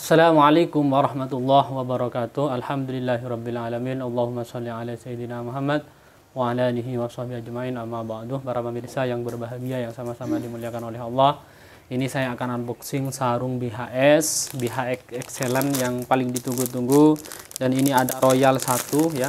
Assalamualaikum warahmatullahi wabarakatuh. Alhamdulillahirabbil Allahumma shalli ala sayyidina Muhammad wa ala alihi wa sahbihi ajmain amma ba'du. Para pemirsa yang berbahagia yang sama-sama dimuliakan oleh Allah. Ini saya akan unboxing sarung BHS, BH Excellent yang paling ditunggu-tunggu dan ini ada Royal satu ya.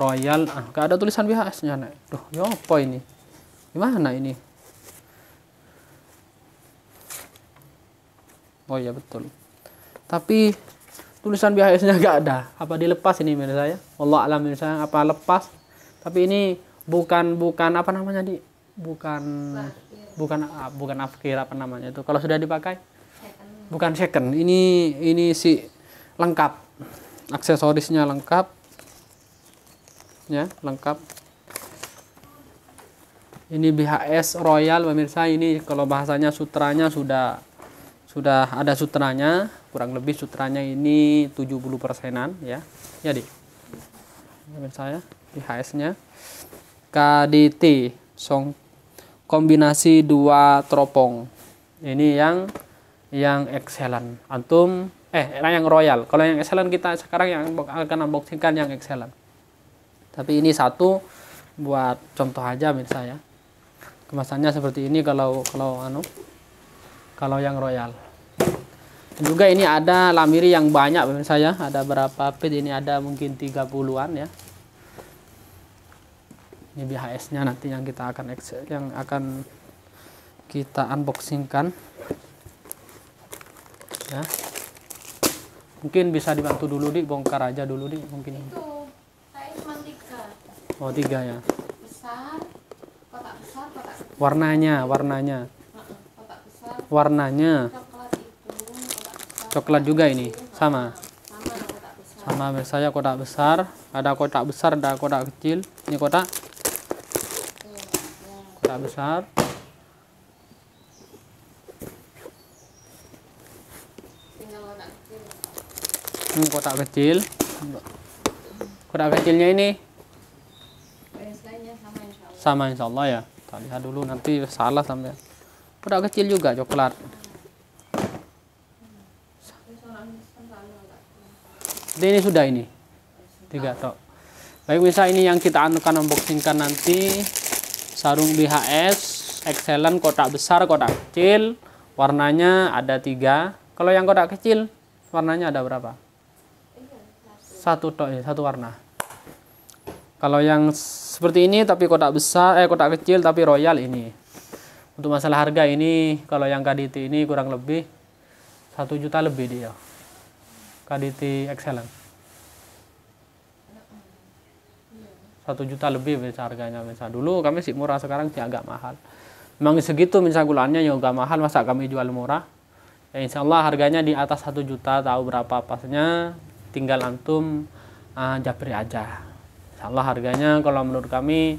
Royal, ah, gak ada tulisan BHS-nya, Nek. Duh, ya apa ini? Gimana ini? Oh iya betul tapi tulisan BHS-nya nggak ada. Apa dilepas ini menurut saya? Allah alam saya apa lepas. Tapi ini bukan bukan apa namanya di bukan bukan ah, bukan afkir apa namanya itu. Kalau sudah dipakai? Bukan second. Ini ini si lengkap. Aksesorisnya lengkap. Ya lengkap. Ini BHS Royal pemirsa. Ini kalau bahasanya sutranya sudah sudah ada sutranya kurang lebih sutranya ini 70 persenan ya. Jadi saya IHS nya KDT song kombinasi dua teropong. Ini yang yang excellent. Antum eh yang royal. Kalau yang excellent kita sekarang yang akan unboxingkan yang excellent. Tapi ini satu buat contoh aja misalnya kemasannya seperti ini kalau kalau anu kalau yang royal. Juga ini ada lamiri yang banyak saya ada berapa pit? Ini ada mungkin 30-an ya. Ini BHS nya nanti yang kita akan yang akan kita unboxingkan. Ya. Mungkin bisa dibantu dulu di bongkar aja dulu di mungkin itu saya cuma tiga. Oh tiga ya. Besar kotak besar kotak warnanya warnanya warnanya. Coklat juga ini. Sama. Sama kotak besar. Sama saya kotak besar. Ada kotak besar ada kotak kecil. Ini kotak. Kotak besar. Tinggal kotak kecil. Ini kotak kecil kotak kecilnya ini. Sama insya Allah. Sama insya Allah ya. Kita lihat dulu. Nanti salah sampai kotak kecil juga coklat. Jadi ini sudah ini. Tiga tok. Baik bisa ini yang kita akan unboxingkan nanti. Sarung BHS excellent kotak besar kotak kecil. Warnanya ada tiga. Kalau yang kotak kecil warnanya ada berapa? Satu tok ya satu warna. Kalau yang seperti ini tapi kotak besar eh kotak kecil tapi royal ini untuk masalah harga ini kalau yang KDT ini kurang lebih satu juta lebih dia. KDT excellent. Satu juta lebih bisa harganya bisa dulu kami sih murah sekarang sih agak mahal. Memang segitu misal gulanya ya agak mahal. Masa kami jual murah? Ya insya Allah harganya di atas satu juta tahu berapa pasnya? Tinggal antum uh, japri aja. Insya Allah harganya kalau menurut kami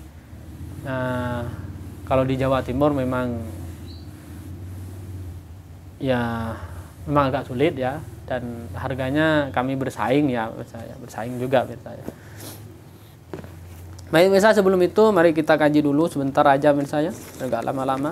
uh, kalau di Jawa Timur memang ya memang agak sulit ya. Dan harganya kami bersaing ya saya bersaing juga saya Baik bisa sebelum itu mari kita kaji dulu sebentar aja saya agak lama-lama.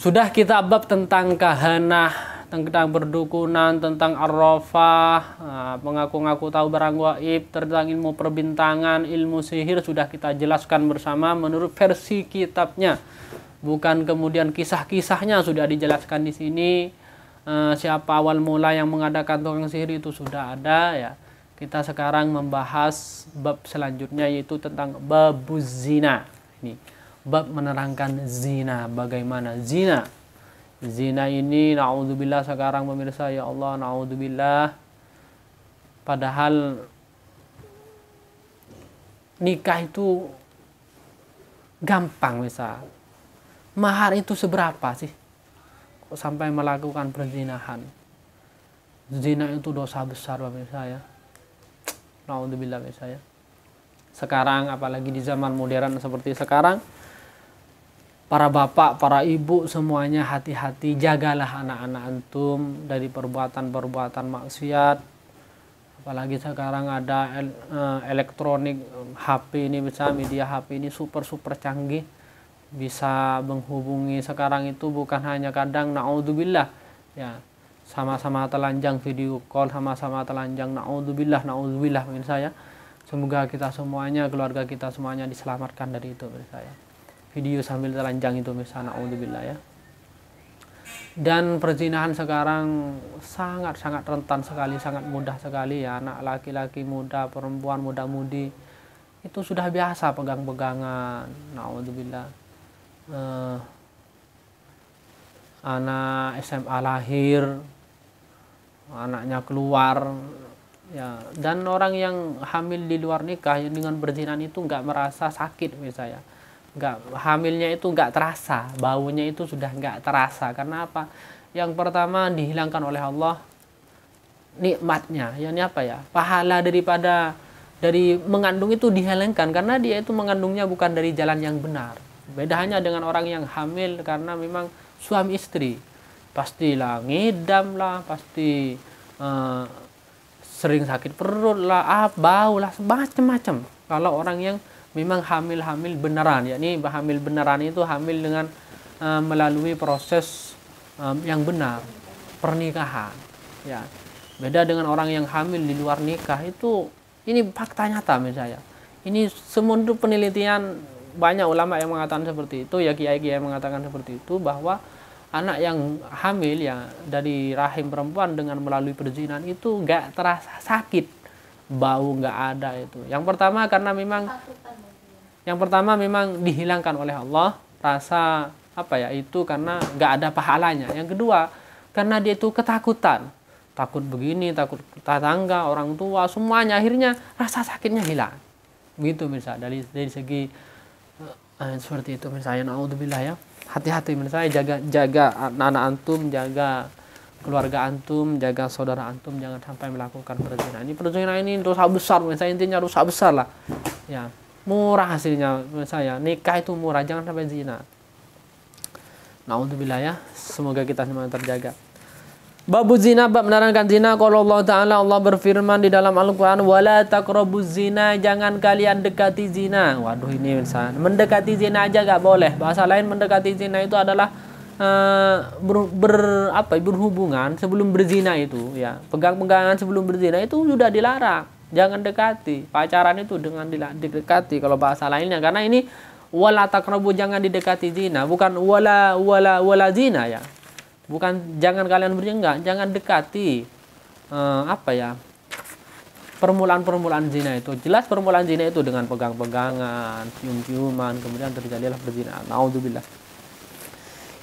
Sudah kita bab tentang kahanah, tentang berdukunan, tentang arrafah, mengaku-ngaku tahu barang gaib, tentang ilmu perbintangan, ilmu sihir sudah kita jelaskan bersama menurut versi kitabnya. Bukan kemudian kisah-kisahnya sudah dijelaskan di sini. Siapa awal mula yang mengadakan tukang sihir itu sudah ada ya kita sekarang membahas bab selanjutnya yaitu tentang babuz zina. Ini bab menerangkan zina, bagaimana zina. Zina ini naudzubillah sekarang pemirsa ya Allah naudzubillah padahal nikah itu gampang misal. Mahar itu seberapa sih? Kok sampai melakukan perzinahan? Zina itu dosa besar pemirsa ya Naudzubillah saya. Sekarang apalagi di zaman modern seperti sekarang para bapak, para ibu semuanya hati-hati. Jagalah anak-anak antum dari perbuatan-perbuatan maksiat. Apalagi sekarang ada el, uh, elektronik HP ini bisa media HP ini super super canggih. Bisa menghubungi sekarang itu bukan hanya kadang naudzubillah. Ya sama-sama telanjang video call sama-sama telanjang naudzubillah naudzubillah pemirsa ya. Semoga kita semuanya keluarga kita semuanya diselamatkan dari itu pemirsa ya video sambil telanjang itu misalnya naudzubillah ya. Dan perzinahan sekarang sangat-sangat rentan sekali, sangat mudah sekali ya. Anak laki-laki muda, perempuan muda-mudi itu sudah biasa pegang-pegangan. Nauzubillah. Uh, anak SMA lahir, anaknya keluar ya. Dan orang yang hamil di luar nikah dengan berzinahan itu nggak merasa sakit misalnya nggak hamilnya itu nggak terasa baunya itu sudah nggak terasa. Karena apa? Yang pertama dihilangkan oleh Allah nikmatnya. Ya ini apa ya? Pahala daripada dari mengandung itu dihilangkan. Karena dia itu mengandungnya bukan dari jalan yang benar. Beda hanya dengan orang yang hamil karena memang suami istri. Pastilah ngidam lah pasti uh, sering sakit perut lah ah, bau lah macam-macam kalau orang yang memang hamil-hamil beneran yakni hamil beneran itu hamil dengan uh, melalui proses um, yang benar pernikahan ya. Beda dengan orang yang hamil di luar nikah itu ini fakta nyata misalnya ini semua penelitian banyak ulama yang mengatakan seperti itu ya kiai-kiai mengatakan seperti itu bahwa anak yang hamil ya dari rahim perempuan dengan melalui perzinahan itu nggak terasa sakit bau nggak ada itu. Yang pertama karena memang yang pertama memang dihilangkan oleh Allah rasa apa ya itu karena nggak ada pahalanya. Yang kedua karena dia itu ketakutan, takut begini, takut tetangga, orang tua, semuanya akhirnya rasa sakitnya hilang. Begitu misalnya dari dari segi uh, seperti itu misalnya naudzubillah ya. Hati-hati misalnya jaga jaga anak-anak antum, jaga keluarga antum, jaga saudara antum jangan sampai melakukan perzinahan. Ini perzinahan ini dosa besar, misalnya intinya dosa besar lah. Ya, murah hasilnya saya nikah itu murah jangan sampai zina Naudzubillah ya semoga kita semua terjaga Babu zina bab menerangkan zina kalau Allah taala Allah berfirman di dalam Al-Qur'an wala taqrabuz zina jangan kalian dekati zina. Waduh ini misalnya mendekati zina aja gak boleh. Bahasa lain mendekati zina itu adalah uh, ber, ber apa berhubungan sebelum berzina itu ya. Pegang-pegangan sebelum berzina itu sudah dilarang jangan dekati. Pacaran itu dengan didekati kalau bahasa lainnya. Karena ini wala takrabu jangan didekati zina. Bukan wala wala wala zina ya. Bukan jangan kalian berzina jangan dekati uh, apa ya permulaan-permulaan zina itu. Jelas permulaan zina itu dengan pegang-pegangan cium-ciuman kemudian terjadilah berzina. Naudzubillah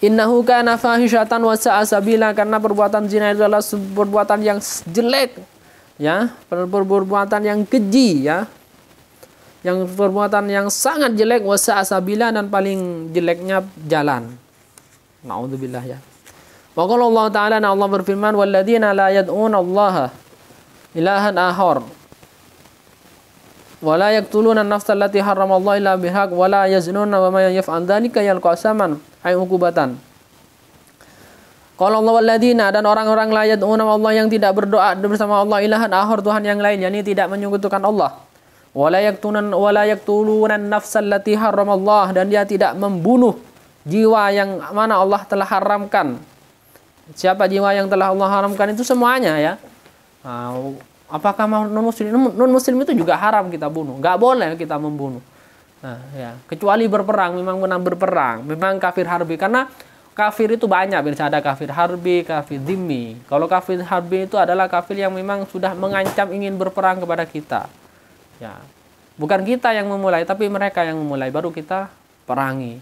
innahu kana fahishatan wa sa'a karena perbuatan zina itu adalah perbuatan yang jelek ya perbuatan yang keji ya. Yang perbuatan yang sangat jelek wasa asabila dan paling jeleknya jalan. Naudzubillah ya. Wa Allah taala Allah berfirman walladzina la yad'una Allah ilahan ahar wa la yaqtuluna an-nafsa allati harrama Allah illa bihaq wa la yaznuna wa may yaf'al dhalika yalqa ay ukubatan Allah dan orang-orang layat unam Allah yang tidak berdoa bersama Allah ilahan ahor Tuhan yang lain, yakni tidak menyekutukan Allah. Walayak tunan walayak tulunan nafsal lati haram Allah dan dia tidak membunuh jiwa yang mana Allah telah haramkan. Siapa jiwa yang telah Allah haramkan itu semuanya ya. Nah, apakah non muslim non muslim itu juga haram kita bunuh? Gak boleh kita membunuh. Nah, ya kecuali berperang memang benar berperang, memang kafir harbi karena kafir itu banyak bisa ada kafir harbi kafir dimi kalau kafir harbi itu adalah kafir yang memang sudah mengancam ingin berperang kepada kita. Ya. Bukan kita yang memulai tapi mereka yang memulai baru kita perangi.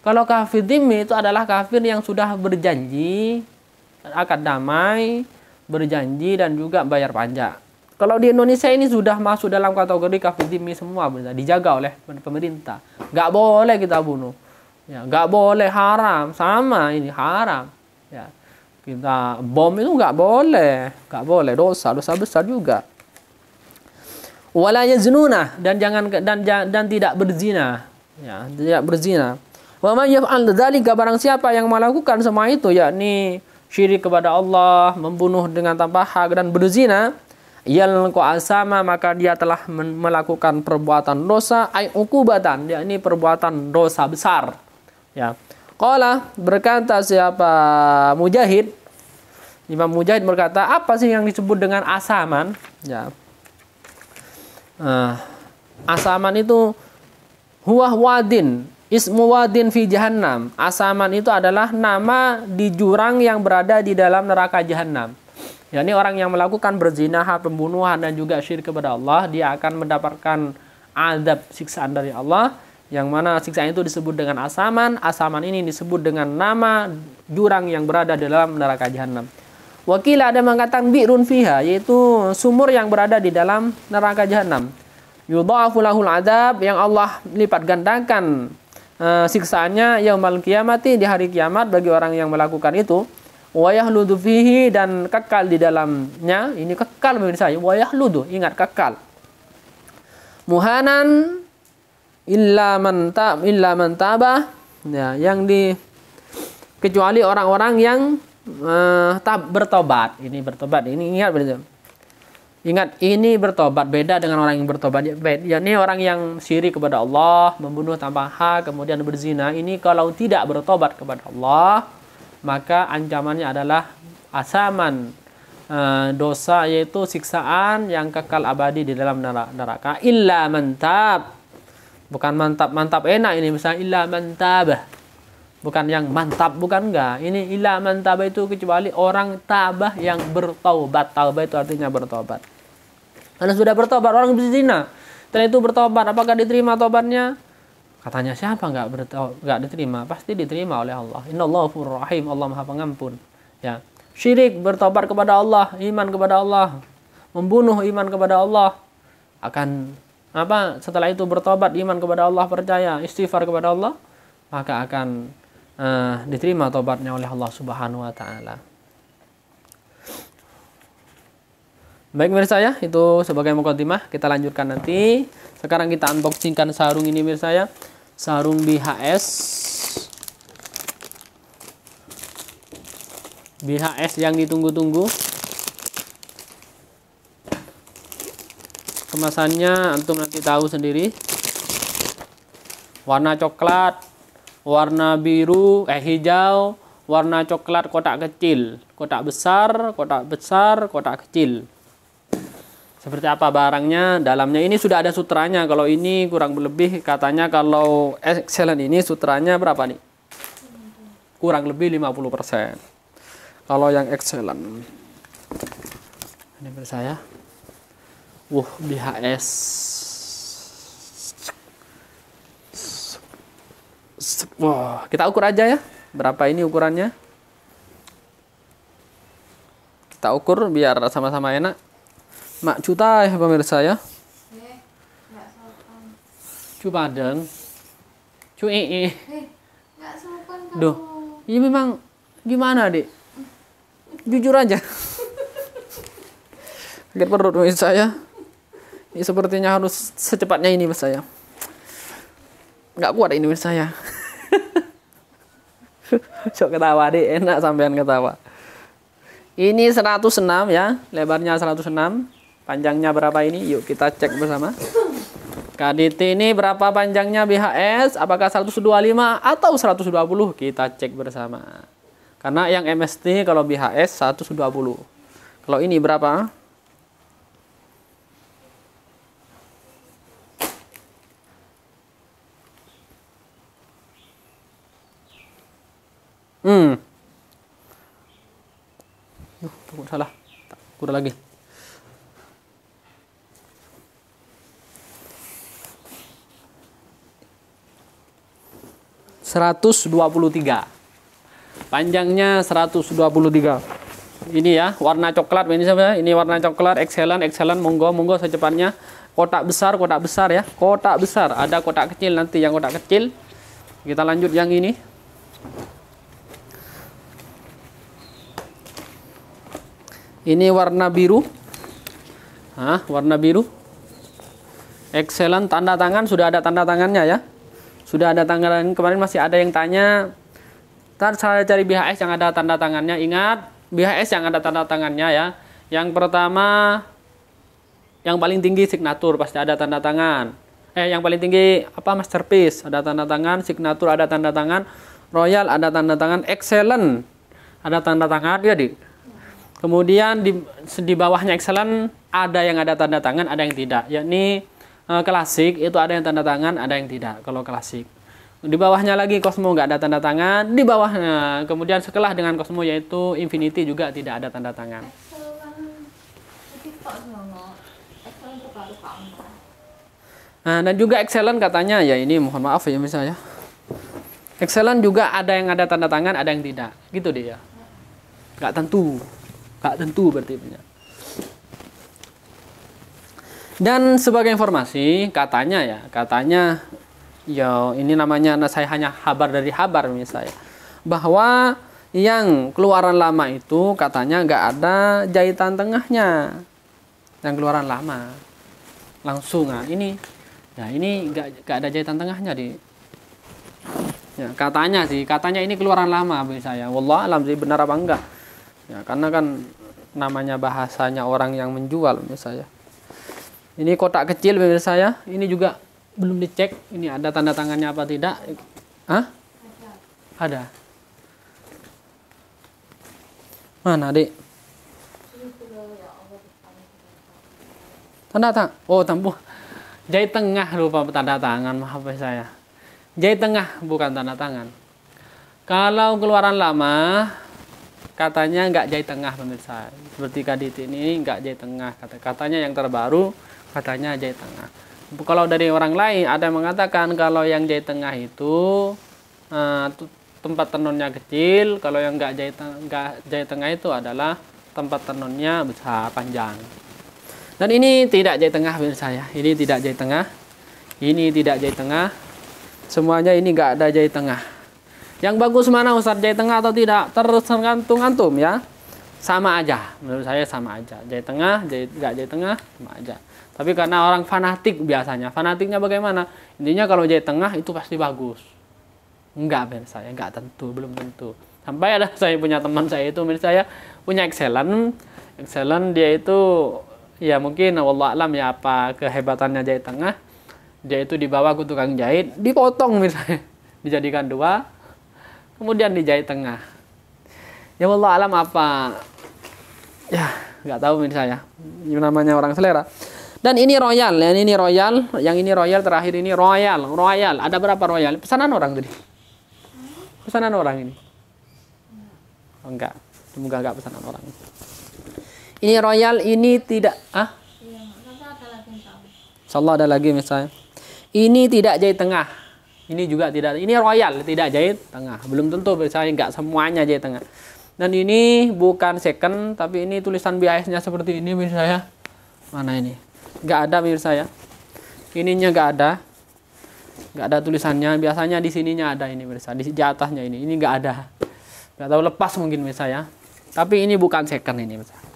Kalau kafir dimi itu adalah kafir yang sudah berjanji akan damai berjanji dan juga bayar pajak. Kalau di Indonesia ini sudah masuk dalam kategori kafir dimi semua dijaga oleh pemerintah. Nggak boleh kita bunuh ya nggak boleh haram. Sama ini haram. Ya kita bom itu nggak boleh nggak boleh. Dosa dosa besar juga. Walaya zenuna dan jangan dan dan tidak berzina. Ya tidak berzina. Wa may yaf'al dzalika barang siapa yang melakukan semua itu yakni syirik kepada Allah membunuh dengan tanpa hak dan berzina yal asama maka dia telah melakukan perbuatan dosa ay ukubatan yakni perbuatan dosa besar Ya. Qala berkata siapa Mujahid Imam Mujahid berkata, apa sih yang disebut dengan asaman? Ya. Eh, asaman itu huwa wadin, ismu wadin fi jahannam. Asaman itu adalah nama di jurang yang berada di dalam neraka jahannam. Ya, ini orang yang melakukan berzina, pembunuhan dan juga syirik kepada Allah, dia akan mendapatkan azab siksaan dari Allah yang mana siksaan itu disebut dengan asaman. Asaman ini disebut dengan nama jurang yang berada di dalam neraka jahanam. Wakil ada mengatakan bi'run fiha yaitu sumur yang berada di dalam neraka jahanam. Yudha'afu lahul adab yang Allah lipat gandakan uh, siksaannya yaumal kiamati di hari kiamat bagi orang yang melakukan itu. Wayah ludu fihi dan kekal di dalamnya. Ini kekal menurut saya. Wayah ludu ingat kekal. Muhanan illa man ta illa man tabah ya yang di kecuali orang-orang yang uh, tab bertobat. Ini bertobat ini ingat betul. Ingat ini bertobat beda dengan orang yang bertobat. Ya ini orang yang syirik kepada Allah membunuh tanpa hak kemudian berzina. Ini kalau tidak bertobat kepada Allah maka ancamannya adalah asaman uh, dosa yaitu siksaan yang kekal abadi di dalam neraka. Illa mentab bukan mantap mantap enak ini. Misalnya ilah mantabah bukan yang mantap bukan enggak. Ini ilah mantabah itu kecuali orang tabah yang bertaubat. Taubat itu artinya bertobat. Karena sudah bertobat orang berzina setelah itu bertobat apakah diterima tobatnya katanya siapa enggak bertobat enggak diterima? Pasti diterima oleh Allah. Inna Allah rahim Allah maha pengampun. Ya. Syirik bertobat kepada Allah iman kepada Allah membunuh iman kepada Allah akan apa setelah itu bertobat iman kepada Allah percaya istighfar kepada Allah maka akan uh, diterima tobatnya oleh Allah Subhanahu wa taala. Baik mirsa ya, itu sebagai mukadimah kita lanjutkan nanti. Sekarang kita unboxingkan sarung ini mirsa ya. Sarung BHS. BHS yang ditunggu-tunggu. Kemasannya antum nanti tahu sendiri. Warna coklat warna biru eh hijau warna coklat kotak kecil. Kotak besar kotak besar kotak kecil. Seperti apa barangnya? Dalamnya ini sudah ada sutranya. Kalau ini kurang lebih katanya kalau excellent ini sutranya berapa nih? Kurang lebih 50% kalau yang excellent. Ini saya Wuh, BHS. Wah, kita ukur aja ya. Berapa ini ukurannya? Kita ukur biar sama-sama enak. Mak cuta ya pemirsa ya. Cu padang. Cu ee. Duh, ini memang gimana, Dek? Jujur aja. Sakit perut pemirsa ya. Ini sepertinya harus secepatnya ini mas saya. Nggak kuat ini mas saya. Sok ketawa deh, enak sampean ketawa. Ini 106 ya, lebarnya 106. Panjangnya berapa ini? Yuk kita cek bersama. KDT ini berapa panjangnya BHS? Apakah 125 atau 120? Kita cek bersama. Karena yang MST kalau BHS 120. Kalau ini berapa? Hmm. Duh, takut salah. Kurang lagi. Seratus dua puluh tiga. Panjangnya seratus dua puluh tiga. Ini ya, warna coklat ini sama Ini warna coklat, excellent, excellent. Monggo, monggo secepatnya. Kotak besar, kotak besar ya. Kotak besar. Ada kotak kecil nanti yang kotak kecil. Kita lanjut yang ini. Ini warna biru. Hah, warna biru. Excellent, tanda tangan sudah ada tanda tangannya ya. Sudah ada tanda tangan. Kemarin masih ada yang tanya. Ntar saya cari BHS yang ada tanda tangannya. Ingat, BHS yang ada tanda tangannya ya. Yang pertama, yang paling tinggi signatur pasti ada tanda tangan. Eh, yang paling tinggi apa masterpiece ada tanda tangan, signatur ada tanda tangan, royal ada tanda tangan, excellent ada tanda tangan ya di Kemudian di, di bawahnya excellent ada yang ada tanda tangan, ada yang tidak. Yakni eh, klasik itu ada yang tanda tangan, ada yang tidak. Kalau klasik. Di bawahnya lagi Cosmo nggak ada tanda tangan. Di bawahnya kemudian setelah dengan Cosmo yaitu Infinity juga tidak ada tanda tangan. Nah, dan juga excellent katanya ya ini mohon maaf ya misalnya. Excellent juga ada yang ada tanda tangan, ada yang tidak. Gitu dia. Nggak tentu. Nggak tentu berarti punya. Dan sebagai informasi, katanya ya, katanya ya ini namanya nah, saya hanya kabar dari kabar misalnya bahwa yang keluaran lama itu katanya nggak ada jahitan tengahnya. Yang keluaran lama. Langsung nah ini ya ini nggak nggak ada jahitan tengahnya di. Ya katanya sih katanya ini keluaran lama bagi saya wallah alam sih benar apa enggak ya karena kan namanya bahasanya orang yang menjual misalnya ini kotak kecil bagi saya. Ini juga belum dicek. Ini ada tanda tangannya apa tidak? Hah? ada. Mana adik tanda tangan oh tampu jahit tengah lupa tanda tangan maaf ya saya. Jahit tengah bukan tanda tangan. Kalau keluaran lama katanya nggak jahit tengah pemirsa seperti kadit ini nggak jahit tengah kata katanya yang terbaru katanya jahit tengah kalau dari orang lain ada yang mengatakan kalau yang jahit tengah itu uh, tempat tenunnya kecil kalau yang nggak jahit nggak jahit tengah itu adalah tempat tenunnya besar panjang dan ini tidak jahit tengah menurut saya. Ini tidak jahit tengah. Ini tidak jahit tengah. Semuanya ini nggak ada jahit tengah. Yang bagus mana Ustaz jahit tengah atau tidak? Tergantung antum ya. Sama aja. Menurut saya sama aja. Jahit tengah, jahit nggak jahit tengah, sama aja. Tapi karena orang fanatik biasanya. Fanatiknya bagaimana? Intinya kalau jahit tengah itu pasti bagus. Enggak menurut saya, enggak tentu, belum tentu. Sampai ada saya punya teman saya itu menurut saya punya excellent. Excellent dia itu ya mungkin Allah alam ya apa kehebatannya jahit tengah dia itu dibawa ke tukang jahit dipotong misalnya dijadikan dua kemudian dijahit tengah. Ya Allah alam apa? Ya nggak tahu misalnya ini namanya orang selera. Dan ini royal ya ini royal yang ini royal terakhir ini royal royal. Ada berapa royal? Pesanan orang tadi? Pesanan orang ini? Oh, enggak. Semoga enggak pesanan orang. Ini royal ini tidak ah? Iya, yang. Insyaallah ada lagi misalnya ini tidak jahit tengah ini juga tidak ini royal tidak jahit tengah. Belum tentu misalnya nggak semuanya jahit tengah. Dan ini bukan second tapi ini tulisan biasnya seperti ini misalnya mana ini? Nggak ada mirip saya. Ininya nggak ada. Nggak ada tulisannya. Biasanya di sininya ada ini mirsa di, di atasnya ini. Ini nggak ada. Nggak tahu lepas mungkin misalnya tapi ini bukan second ini misalnya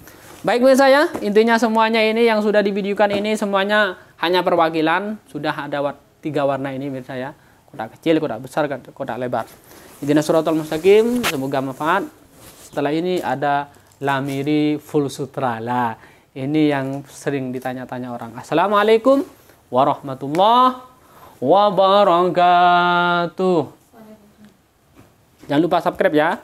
Baik pemirsa ya, intinya semuanya ini yang sudah divideokan ini semuanya hanya perwakilan, sudah ada tiga warna ini pemirsa ya. Kotak kecil, kotak besar, kotak lebar. Intinya suratul mustaqim, semoga manfaat. Setelah ini ada lamiri full sutra lah. Ini yang sering ditanya-tanya orang. Assalamualaikum warahmatullahi wabarakatuh. Jangan lupa subscribe ya.